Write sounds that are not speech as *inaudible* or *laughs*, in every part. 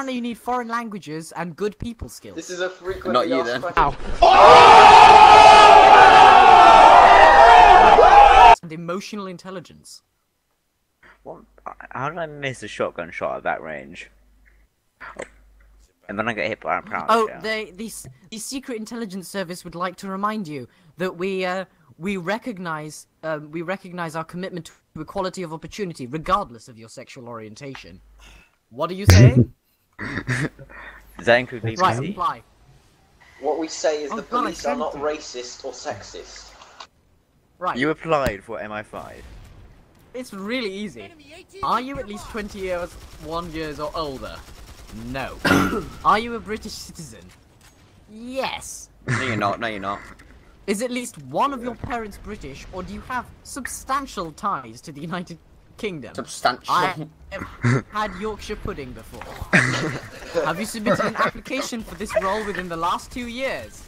apparently you need foreign languages and good people skills. This is a frequently Not you, asked then. question. And emotional intelligence. What? How did I miss a shotgun shot at that range? Oh. And then I get hit by a pound. Oh, they the the Secret Intelligence Service would like to remind you that we uh, we recognize um, we recognize our commitment to equality of opportunity, regardless of your sexual orientation. What are you saying? *laughs* *laughs* Does that include BBC? right, reply. What we say is Oh, the God, police are not sent racist or sexist. Right. You applied for MI5. It's really easy. Are you at least 20 years, one years or older? No. *coughs* Are you a British citizen? Yes. No, you're not. No, you're not. Is at least one of your parents British, or do you have substantial ties to the United Kingdom? Substantial. I have had Yorkshire pudding before. *laughs* have you submitted an application for this role within the last two years?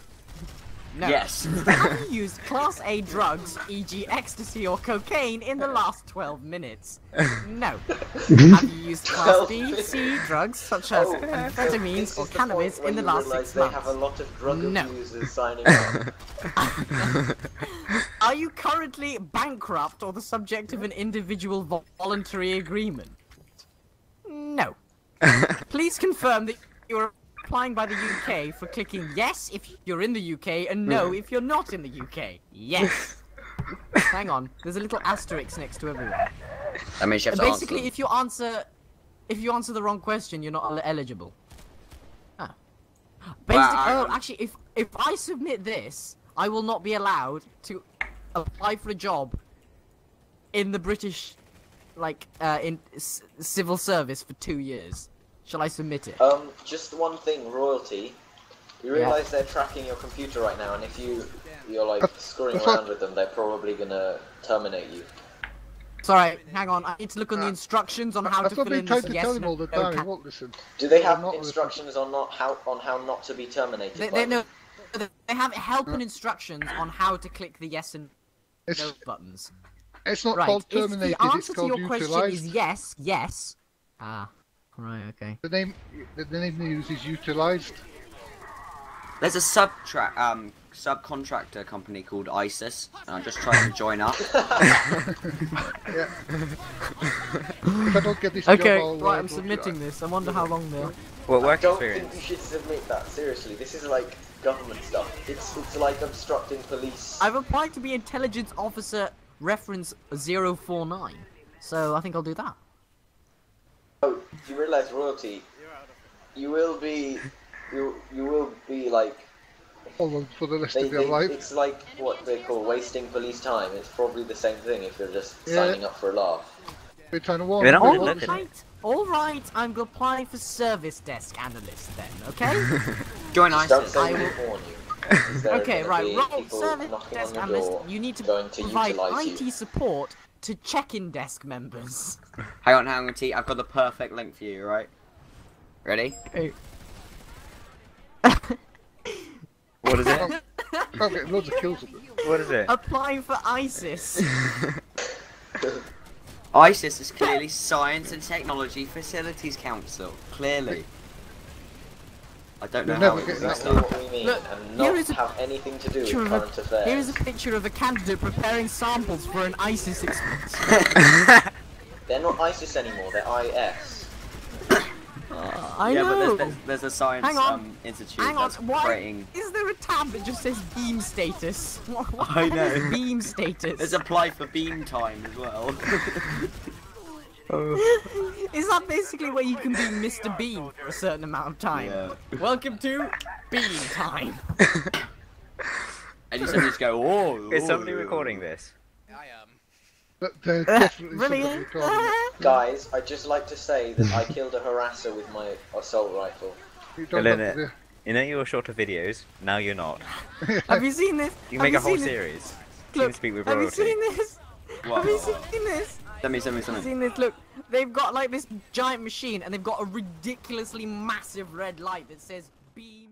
No. Yes. *laughs* Have you used Class A drugs, e.g. ecstasy or cocaine, in the uh. last 12 minutes? No. *laughs* Have you used Class 12 B? C drugs, such as Oh, amphetamines or is the cannabis in the last six they months? have a lot of drug No. abusers signing *laughs* up. Are you currently bankrupt or the subject of an individual voluntary agreement? No. Please confirm that you're applying by the UK for clicking yes if you're in the UK and no if you're not in the UK. Yes. *laughs* Hang on, there's a little asterisk next to everyone. That means you have to Basically, answer. if you answer, if you answer the wrong question, you're not eligible. Ah. Basically, Wow. oh, actually, if if I submit this, I will not be allowed to apply for a job in the British, like, uh, in s- civil service for two years. Shall I submit it? Um, just one thing, RoyalTea. You Yeah. realise they're tracking your computer right now, and if you you're like screwing around with them, they're probably gonna terminate you. Sorry, hang on. I need to look on the instructions on how I to thought fill they in tried this to yes tell no all the no time. He listen. Do they have not instructions on not how on how not to be terminated? They, by they, them? no, they have help and instructions on how to click the yes and It's no buttons. it's not Right. called If terminated. the It's answer to your question utilised. is yes, yes. Ah, right, okay. The name the name they use is utilised. There's a subtract um subcontractor company called ISIS, and I'm just trying to join up. *laughs* Yeah. if I don't get this Okay, job, I'll, uh, right. I'm submitting this. I wonder how long they'll. Well, I don't think you should submit that. Seriously, this is like government stuff. It's it's like obstructing police. I've applied to be intelligence officer reference 049, so I think I'll do that. Oh, you realise RoyalTea? You will be, you you will be like Hold for the rest they, of your they, life. it's like what they call wasting police time. It's probably the same thing if you're just Yeah. signing up for a laugh. We're trying to warn They're you. not they gonna won't look at listen. it. Alright, alright, I'm gonna apply for service desk analyst then, okay? *laughs* Join Just ISIS. I will- warn you. *laughs* 'cause there are okay, gonna right, be service desk analyst, door you need to going to provide IT you. support to check-in desk members. Hang on, hang on, T. I've got the perfect link for you, right? Ready? *laughs* What is it? I'm getting loads of kills with it. What is it? Applying for ISIS. *laughs* ISIS is clearly Science and Technology Facilities Council. Clearly. I don't know You'll how never it was that Exactly what we mean, Look, and not is a have anything to do with current a, affairs. here is a picture of a candidate preparing samples for an ISIS experiment. *laughs* They're not ISIS anymore. They're IS. I yeah, know. but there's, there's, there's a science Hang on. um, institute Hang on, that's why creating. is there a tab that just says beam status? What, what I the hell is know. beam status. There's apply for beam time as well. *laughs* Is that basically where you can be Mr. Bean for a certain amount of time? Yeah. Welcome to Bean time. and you suddenly just go, oh. Is oh, somebody oh." recording this? But they're definitely Brilliant. somebody recording it. Guys, I'd just like to say that I killed a harasser with my assault rifle. You don't Well, have to You know you were shorter videos. Now you're not. *laughs* Have you seen this? You Have make a whole series. Look, Team speak with have you RoyalTea. seen this? What? Have you seen this? Me. seen this? Look, they've got like this giant machine and they've got a ridiculously massive red light that says beam